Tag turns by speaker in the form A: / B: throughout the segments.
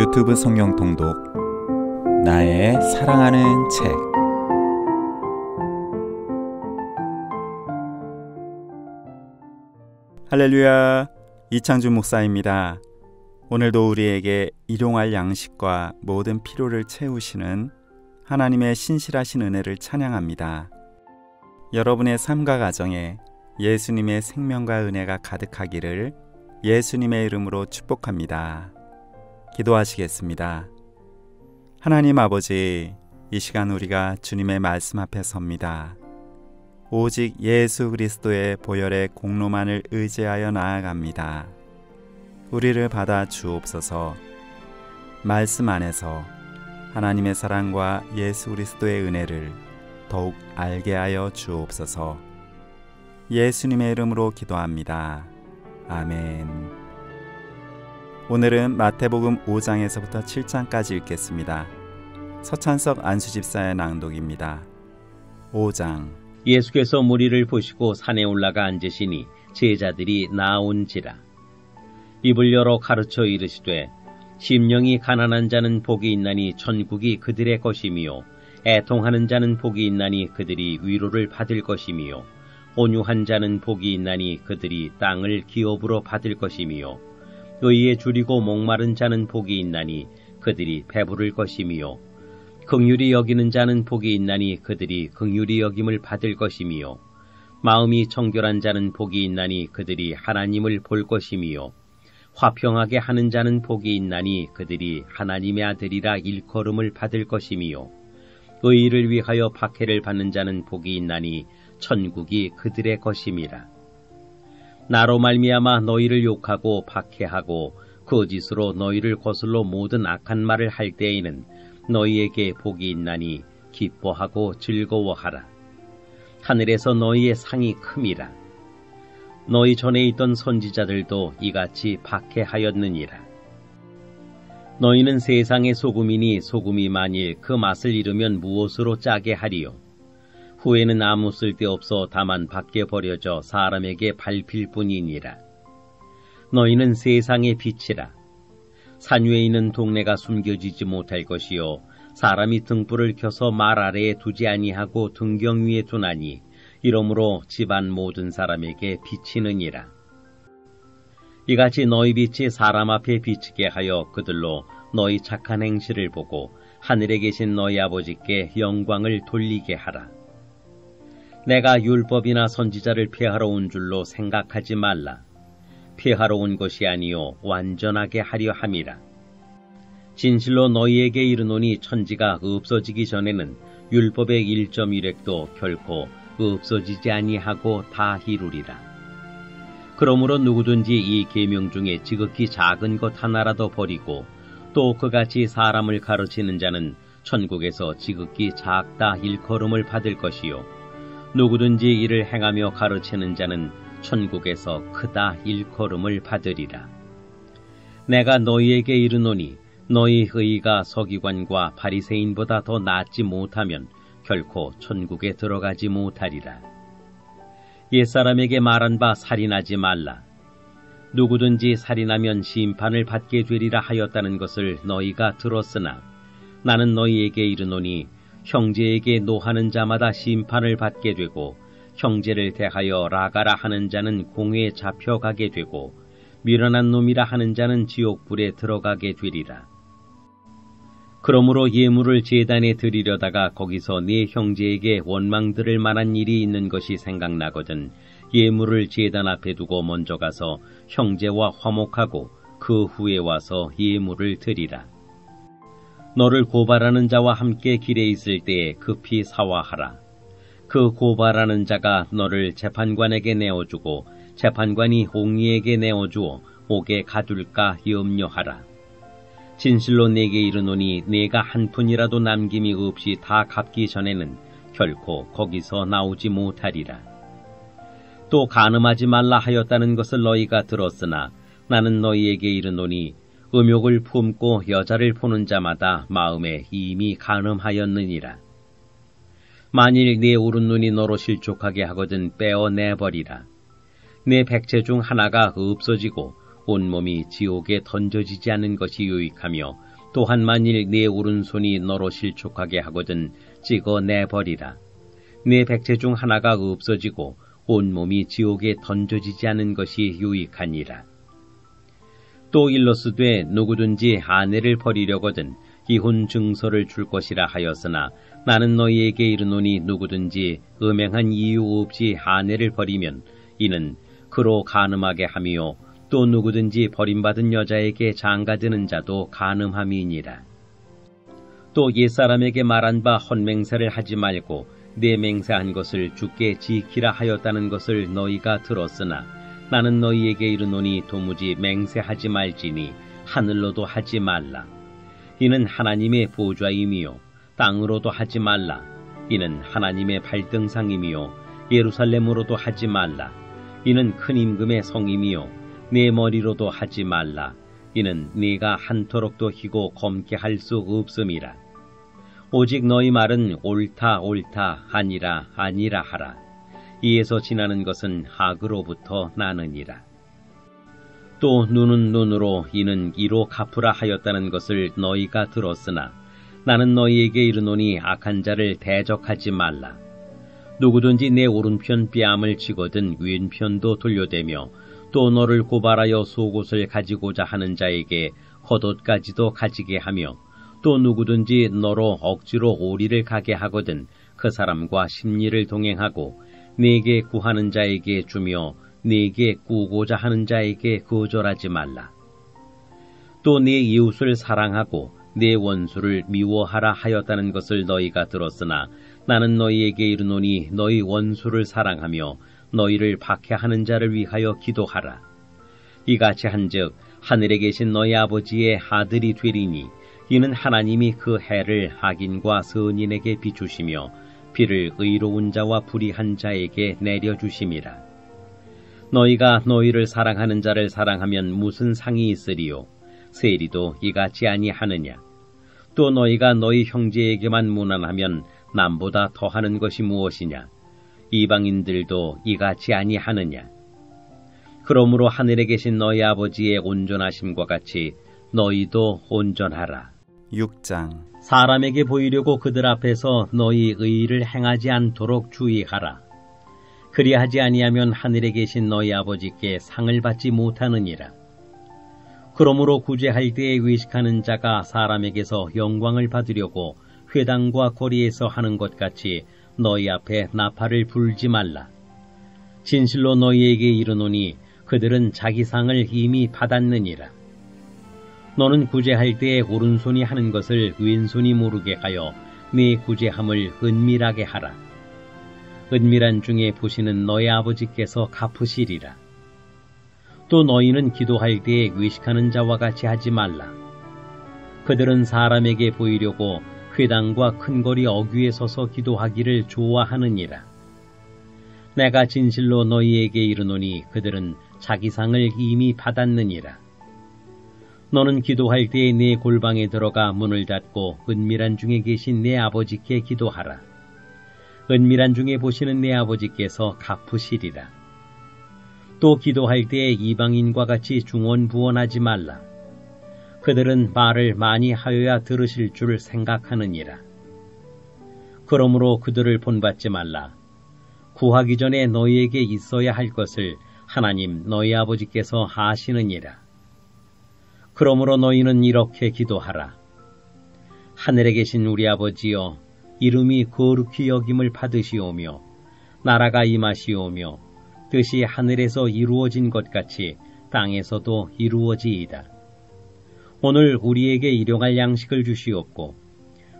A: 유튜브 성경 통독 나의 사랑하는 책 할렐루야 이창준 목사입니다. 오늘도 우리에게 일용할 양식과 모든 필요를 채우시는 하나님의 신실하신 은혜를 찬양합니다. 여러분의 삶과 가정에 예수님의 생명과 은혜가 가득하기를 예수님의 이름으로 축복합니다. 기도하시겠습니다. 하나님 아버지, 이 시간 우리가 주님의 말씀 앞에 섭니다. 오직 예수 그리스도의 보혈의 공로만을 의지하여 나아갑니다. 우리를 받아 주옵소서. 말씀 안에서 하나님의 사랑과 예수 그리스도의 은혜를 더욱 알게 하여 주옵소서. 예수님의 이름으로 기도합니다. 아멘. 오늘은 마태복음 5장에서부터 7장까지 읽겠습니다. 서찬석 안수집사의 낭독입니다. 5장
B: 예수께서 무리를 보시고 산에 올라가 앉으시니 제자들이 나온지라. 입을 열어 가르쳐 이르시되 심령이 가난한 자는 복이 있나니 천국이 그들의 것이미요 애통하는 자는 복이 있나니 그들이 위로를 받을 것이미요 온유한 자는 복이 있나니 그들이 땅을 기업으로 받을 것이미요 의에 줄이고 목마른 자는 복이 있나니 그들이 배부를 것이미요. 긍휼히 여기는 자는 복이 있나니 그들이 긍휼히 여김을 받을 것이미요. 마음이 정결한 자는 복이 있나니 그들이 하나님을 볼 것이미요. 화평하게 하는 자는 복이 있나니 그들이 하나님의 아들이라 일컬음을 받을 것이미요. 의를 위하여 박해를 받는 자는 복이 있나니 천국이 그들의 것임이라. 나로 말미암아 너희를 욕하고 박해하고 거짓으로 너희를 거슬러 모든 악한 말을 할 때에는 너희에게 복이 있나니 기뻐하고 즐거워하라. 하늘에서 너희의 상이 큼이라. 너희 전에 있던 선지자들도 이같이 박해하였느니라. 너희는 세상의 소금이니 소금이 만일 그 맛을 잃으면 무엇으로 짜게 하리요? 후에는 아무 쓸데없어 다만 밖에 버려져 사람에게 밟힐 뿐이니라. 너희는 세상의 빛이라. 산 위에 있는 동네가 숨겨지지 못할 것이요. 사람이 등불을 켜서 말 아래에 두지 아니하고 등경 위에 두나니 이러므로 집안 모든 사람에게 비치느니라. 이같이 너희 빛이 사람 앞에 비치게 하여 그들로 너희 착한 행실을 보고 하늘에 계신 너희 아버지께 영광을 돌리게 하라. 내가 율법이나 선지자를 폐하러 온 줄로 생각하지 말라. 폐하러 온 것이 아니요 완전하게 하려 함이라. 진실로 너희에게 이르노니 천지가 없어지기 전에는 율법의 1.1획도 결코 없어지지 아니하고 다 이루리라. 그러므로 누구든지 이 계명 중에 지극히 작은 것 하나라도 버리고 또 그같이 사람을 가르치는 자는 천국에서 지극히 작다 일컬음을 받을 것이요 누구든지 이를 행하며 가르치는 자는 천국에서 크다 일컬음을 받으리라. 내가 너희에게 이르노니 너희 의가 서기관과 바리새인보다 더 낫지 못하면 결코 천국에 들어가지 못하리라. 옛사람에게 말한 바 살인하지 말라. 누구든지 살인하면 심판을 받게 되리라 하였다는 것을 너희가 들었으나 나는 너희에게 이르노니 형제에게 노하는 자마다 심판을 받게 되고 형제를 대하여 라가라 하는 자는 공회에 잡혀가게 되고 미련한 놈이라 하는 자는 지옥불에 들어가게 되리라. 그러므로 예물을 제단에 드리려다가 거기서 네 형제에게 원망 들을 만한 일이 있는 것이 생각나거든 예물을 제단 앞에 두고 먼저 가서 형제와 화목하고 그 후에 와서 예물을 드리라. 너를 고발하는 자와 함께 길에 있을 때에 급히 사화하라. 그 고발하는 자가 너를 재판관에게 내어주고 재판관이 홍리에게 내어주어 옥에 가둘까 염려하라. 진실로 내게 이르노니 내가 한 푼이라도 남김이 없이 다 갚기 전에는 결코 거기서 나오지 못하리라. 또 가늠하지 말라 하였다는 것을 너희가 들었으나 나는 너희에게 이르노니 음욕을 품고 여자를 보는 자마다 마음에 이미 가늠하였느니라. 만일 네 오른 눈이 너로 실족하게 하거든 빼어내버리라. 내 백체 중 하나가 없어지고 온몸이 지옥에 던져지지 않은 것이 유익하며 또한 만일 네 오른손이 너로 실족하게 하거든 찍어 내버리라. 네 백체 중 하나가 없어지고 온몸이 지옥에 던져지지 않은 것이 유익하니라. 또 일러스되 누구든지 아내를 버리려거든 이혼 증서를 줄 것이라 하였으나 나는 너희에게 이르노니 누구든지 음행한 이유 없이 아내를 버리면 이는 그로 가늠하게 함이요 또 누구든지 버림받은 여자에게 장가드는 자도 가늠함이니라. 또 옛사람에게 말한 바 헛맹세를 하지 말고 내 맹세한 것을 주께 지키라 하였다는 것을 너희가 들었으나 나는 너희에게 이르노니 도무지 맹세하지 말지니 하늘로도 하지 말라. 이는 하나님의 보좌임이요 땅으로도 하지 말라. 이는 하나님의 발등상임이요 예루살렘으로도 하지 말라. 이는 큰 임금의 성임이요 내 머리로도 하지 말라. 이는 네가 한토록도 희고 검게 할 수 없음이라. 오직 너희 말은 옳다 옳다 아니라 아니라 하라. 이에서 지나는 것은 학으로부터 나느니라. 또 눈은 눈으로 이는 이로 갚으라 하였다는 것을 너희가 들었으나 나는 너희에게 이르노니 악한 자를 대적하지 말라. 누구든지 내 오른편 뺨을 치거든 왼편도 돌려대며 또 너를 고발하여 속옷을 가지고자 하는 자에게 겉옷까지도 가지게 하며 또 누구든지 너로 억지로 오리를 가게 하거든 그 사람과 심리를 동행하고 내게 구하는 자에게 주며 내게 꾸고자 하는 자에게 거절하지 말라. 또 네 이웃을 사랑하고 내 원수를 미워하라 하였다는 것을 너희가 들었으나 나는 너희에게 이르노니 너희 원수를 사랑하며 너희를 박해하는 자를 위하여 기도하라. 이같이 한즉 하늘에 계신 너희 아버지의 아들이 되리니 이는 하나님이 그 해를 악인과 선인에게 비추시며 비를 의로운 자와 불의한 자에게 내려주심이라. 너희가 너희를 사랑하는 자를 사랑하면 무슨 상이 있으리요? 세리도 이같이 아니하느냐? 또 너희가 너희 형제에게만 무난하면 남보다 더하는 것이 무엇이냐? 이방인들도 이같이 아니하느냐? 그러므로 하늘에 계신 너희 아버지의 온전하심과 같이 너희도 온전하라.
A: 6장
B: 사람에게 보이려고 그들 앞에서 너희 의를 행하지 않도록 주의하라. 그리하지 아니하면 하늘에 계신 너희 아버지께 상을 받지 못하느니라. 그러므로 구제할 때에 의식하는 자가 사람에게서 영광을 받으려고 회당과 거리에서 하는 것 같이 너희 앞에 나팔을 불지 말라. 진실로 너희에게 이르노니 그들은 자기 상을 이미 받았느니라. 너는 구제할 때에 오른손이 하는 것을 왼손이 모르게 하여 네 구제함을 은밀하게 하라. 은밀한 중에 보시는 너희 아버지께서 갚으시리라. 또 너희는 기도할 때에 외식하는 자와 같이 하지 말라. 그들은 사람에게 보이려고 회당과 큰 거리 어귀에 서서 기도하기를 좋아하느니라. 내가 진실로 너희에게 이르노니 그들은 자기 상을 이미 받았느니라. 너는 기도할 때에 내 골방에 들어가 문을 닫고 은밀한 중에 계신 내 아버지께 기도하라. 은밀한 중에 보시는 내 아버지께서 갚으시리라. 또 기도할 때에 이방인과 같이 중원부원하지 말라. 그들은 말을 많이 하여야 들으실 줄 생각하느니라. 그러므로 그들을 본받지 말라. 구하기 전에 너희에게 있어야 할 것을 하나님 너희 아버지께서 하시느니라. 그러므로 너희는 이렇게 기도하라. 하늘에 계신 우리 아버지여, 이름이 거룩히 여김을 받으시오며, 나라가 임하시오며, 뜻이 하늘에서 이루어진 것 같이 땅에서도 이루어지이다. 오늘 우리에게 일용할 양식을 주시옵고,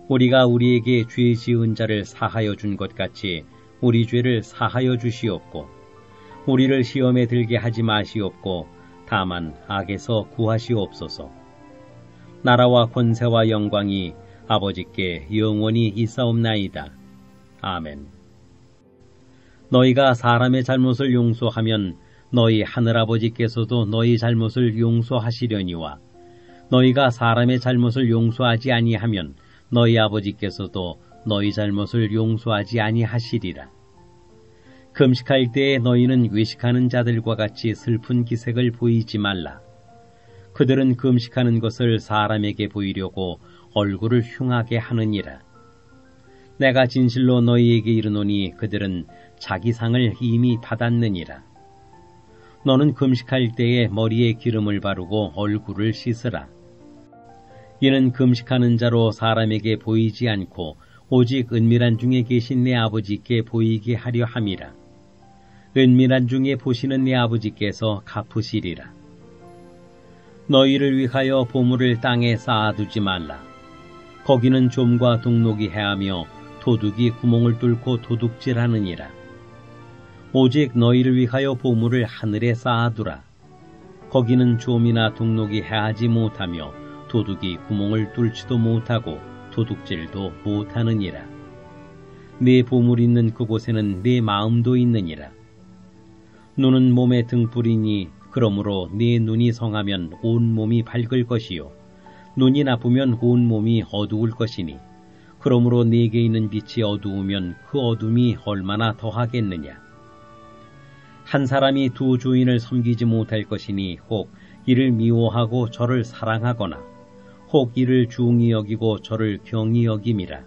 B: 우리가 우리에게 죄 지은 자를 사하여 준 것 같이 우리 죄를 사하여 주시옵고, 우리를 시험에 들게 하지 마시옵고, 다만 악에서 구하시옵소서. 나라와 권세와 영광이 아버지께 영원히 있사옵나이다. 아멘. 너희가 사람의 잘못을 용서하면 너희 하늘아버지께서도 너희 잘못을 용서하시려니와 너희가 사람의 잘못을 용서하지 아니하면 너희 아버지께서도 너희 잘못을 용서하지 아니하시리라. 금식할 때에 너희는 외식하는 자들과 같이 슬픈 기색을 보이지 말라. 그들은 금식하는 것을 사람에게 보이려고 얼굴을 흉하게 하느니라. 내가 진실로 너희에게 이르노니 그들은 자기 상을 이미 받았느니라. 너는 금식할 때에 머리에 기름을 바르고 얼굴을 씻으라. 이는 금식하는 자로 사람에게 보이지 않고 오직 은밀한 중에 계신 내 아버지께 보이게 하려 함이라. 은밀한 중에 보시는 내 아버지께서 갚으시리라. 너희를 위하여 보물을 땅에 쌓아두지 말라. 거기는 좀과 동록이 해하며 도둑이 구멍을 뚫고 도둑질하느니라. 오직 너희를 위하여 보물을 하늘에 쌓아두라. 거기는 좀이나 동록이 해하지 못하며 도둑이 구멍을 뚫지도 못하고 도둑질도 못하느니라. 네 보물 있는 그곳에는 네 마음도 있느니라. 눈은 몸의 등불이니 그러므로 네 눈이 성하면 온 몸이 밝을 것이요 눈이 나쁘면 온 몸이 어두울 것이니 그러므로 네게 있는 빛이 어두우면 그 어둠이 얼마나 더하겠느냐 한 사람이 두 주인을 섬기지 못할 것이니 혹 이를 미워하고 저를 사랑하거나 혹 이를 중히 여기고 저를 경히 여김이라.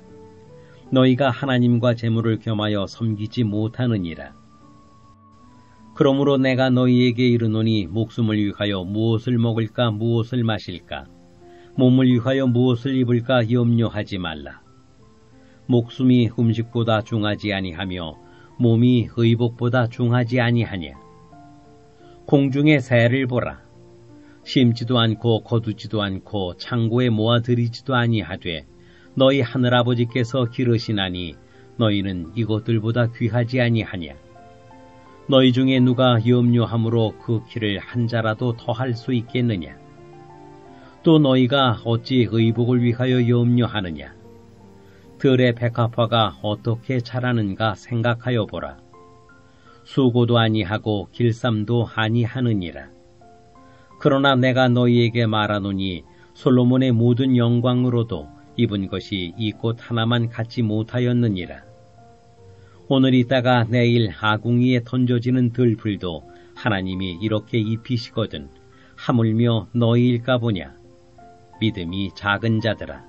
B: 너희가 하나님과 재물을 겸하여 섬기지 못하느니라. 그러므로 내가 너희에게 이르노니 목숨을 위하여 무엇을 먹을까 무엇을 마실까 몸을 위하여 무엇을 입을까 염려하지 말라. 목숨이 음식보다 중하지 아니하며 몸이 의복보다 중하지 아니하냐. 공중의 새를 보라. 심지도 않고 거두지도 않고 창고에 모아들이지도 아니하되 너희 하늘아버지께서 기르시나니 너희는 이것들보다 귀하지 아니하냐. 너희 중에 누가 염려함으로 그 키를 한 자라도 더할 수 있겠느냐. 또 너희가 어찌 의복을 위하여 염려하느냐. 들의 백합화가 어떻게 자라는가 생각하여 보라. 수고도 아니하고 길쌈도 아니하느니라. 그러나 내가 너희에게 말하노니 솔로몬의 모든 영광으로도 입은 것이 이 꽃 하나만 갖지 못하였느니라. 오늘 있다가 내일 아궁이에 던져지는 들불도 하나님이 이렇게 입히시거든 하물며 너희일까 보냐. 믿음이 작은 자들아.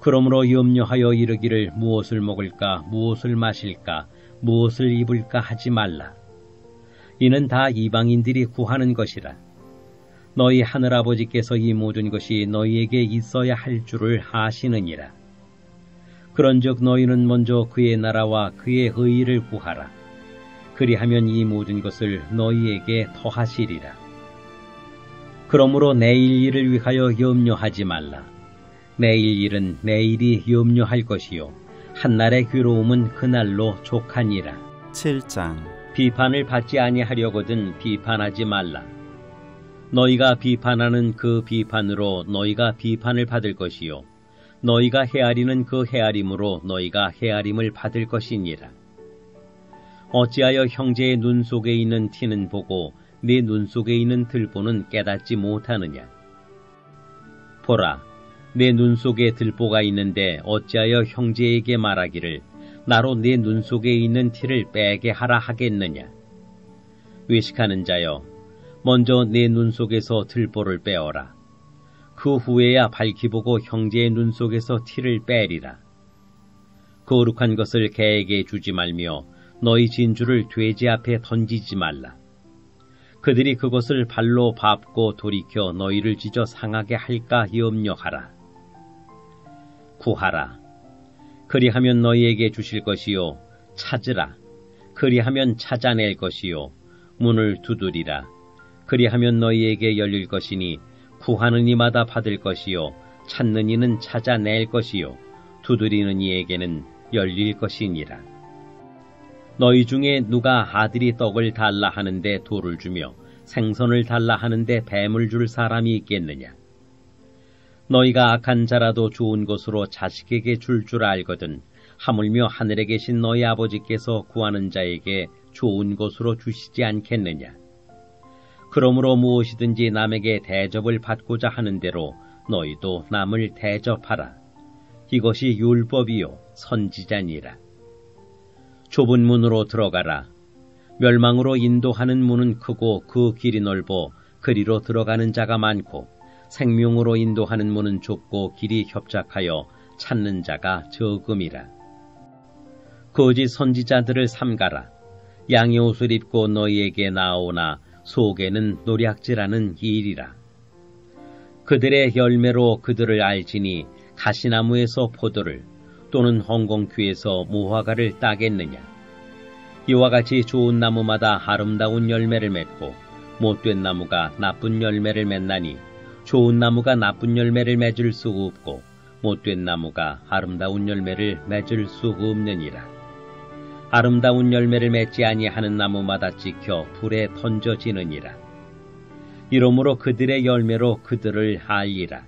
B: 그러므로 염려하여 이르기를 무엇을 먹을까, 무엇을 마실까, 무엇을 입을까 하지 말라. 이는 다 이방인들이 구하는 것이라. 너희 하늘아버지께서 이 모든 것이 너희에게 있어야 할 줄을 아시느니라. 그런즉 너희는 먼저 그의 나라와 그의 의의를 구하라. 그리하면 이 모든 것을 너희에게 더하시리라. 그러므로 내일 일을 위하여 염려하지 말라. 내일 일은 내일이 염려할 것이요. 한날의 괴로움은 그날로 족하니라.
A: 7장
B: 비판을 받지 아니하려거든 비판하지 말라. 너희가 비판하는 그 비판으로 너희가 비판을 받을 것이요. 너희가 헤아리는 그 헤아림으로 너희가 헤아림을 받을 것이니라. 어찌하여 형제의 눈 속에 있는 티는 보고 네 눈 속에 있는 들보는 깨닫지 못하느냐? 보라, 내 눈 속에 들보가 있는데 어찌하여 형제에게 말하기를 나로 내눈 속에 있는 티를 빼게 하라 하겠느냐? 외식하는 자여, 먼저 내눈 속에서 들보를 빼어라. 그 후에야 밝히 보고 형제의 눈 속에서 티를 빼리라. 거룩한 것을 개에게 주지 말며 너희 진주를 돼지 앞에 던지지 말라. 그들이 그것을 발로 밟고 돌이켜 너희를 찢어 상하게 할까 염려하라. 구하라. 그리하면 너희에게 주실 것이요. 찾으라. 그리하면 찾아낼 것이요. 문을 두드리라. 그리하면 너희에게 열릴 것이니 구하는 이마다 받을 것이요 찾는 이는 찾아낼 것이요 두드리는 이에게는 열릴 것이니라. 너희 중에 누가 아들이 떡을 달라 하는데 돌을 주며 생선을 달라 하는데 뱀을 줄 사람이 있겠느냐? 너희가 악한 자라도 좋은 것으로 자식에게 줄줄 줄 알거든 하물며 하늘에 계신 너희 아버지께서 구하는 자에게 좋은 것으로 주시지 않겠느냐? 그러므로 무엇이든지 남에게 대접을 받고자 하는 대로 너희도 남을 대접하라. 이것이 율법이요 선지자니라. 좁은 문으로 들어가라. 멸망으로 인도하는 문은 크고 그 길이 넓어 그리로 들어가는 자가 많고 생명으로 인도하는 문은 좁고 길이 협착하여 찾는 자가 적음이라. 거짓 선지자들을 삼가라. 양의 옷을 입고 너희에게 나오나 속에는 노략질하는 일이라. 그들의 열매로 그들을 알지니 가시나무에서 포도를 또는 헝공귀에서 무화과를 따겠느냐. 이와 같이 좋은 나무마다 아름다운 열매를 맺고 못된 나무가 나쁜 열매를 맺나니 좋은 나무가 나쁜 열매를 맺을 수 없고 못된 나무가 아름다운 열매를 맺을 수 없느니라. 아름다운 열매를 맺지 아니하는 나무마다 찍혀 불에 던져지느니라. 이러므로 그들의 열매로 그들을 알리라.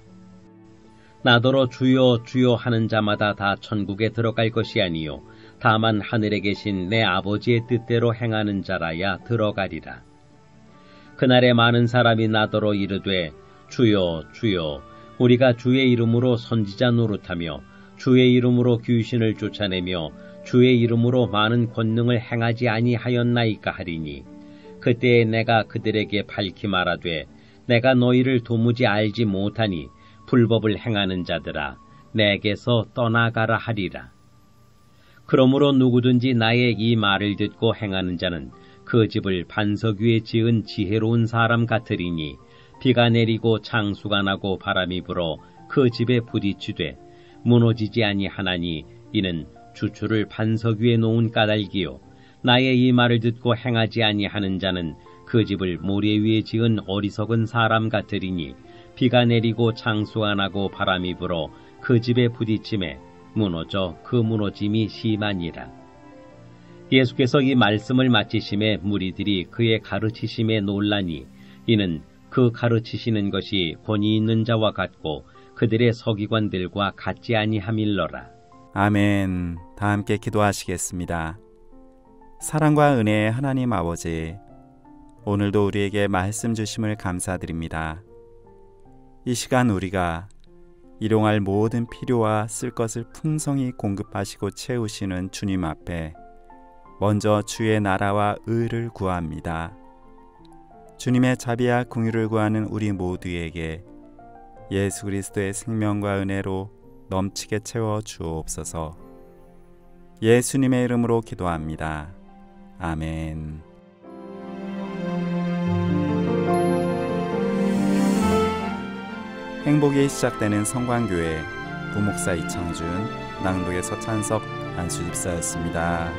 B: 나더러 주여 주여 하는 자마다 다 천국에 들어갈 것이 아니요 다만 하늘에 계신 내 아버지의 뜻대로 행하는 자라야 들어가리라. 그날에 많은 사람이 나더러 이르되 주여 주여 우리가 주의 이름으로 선지자 노릇하며 주의 이름으로 귀신을 쫓아내며 주의 이름으로 많은 권능을 행하지 아니하였나이까 하리니 그때에 내가 그들에게 밝히 말하되 내가 너희를 도무지 알지 못하니 불법을 행하는 자들아 내게서 떠나가라 하리라. 그러므로 누구든지 나의 이 말을 듣고 행하는 자는 그 집을 반석 위에 지은 지혜로운 사람 같으리니 비가 내리고 장수가 나고 바람이 불어 그 집에 부딪히되 무너지지 아니하나니 이는 주추를 반석 위에 놓은 까닭이요 나의 이 말을 듣고 행하지 아니하는 자는 그 집을 모래 위에 지은 어리석은 사람 같으리니 비가 내리고 장수가 나고 바람이 불어 그 집에 부딪힘에 무너져 그 무너짐이 심하니라. 예수께서 이 말씀을 마치심에 무리들이 그의 가르치심에 놀라니 이는 그 가르치시는 것이 권위 있는 자와 같고 그들의 서기관들과 같지 아니함일러라.
A: 아멘. 다 함께 기도하시겠습니다. 사랑과 은혜의 하나님 아버지, 오늘도 우리에게 말씀 주심을 감사드립니다. 이 시간 우리가 일용할 모든 필요와 쓸 것을 풍성히 공급하시고 채우시는 주님 앞에 먼저 주의 나라와 의를 구합니다. 주님의 자비와 궁유를 구하는 우리 모두에게 예수 그리스도의 생명과 은혜로 넘치게 채워 주옵소서. 예수님의 이름으로 기도합니다. 아멘. 행복이 시작되는 성광교회 부목사 이창준 낭독의 서찬석 안수집사였습니다.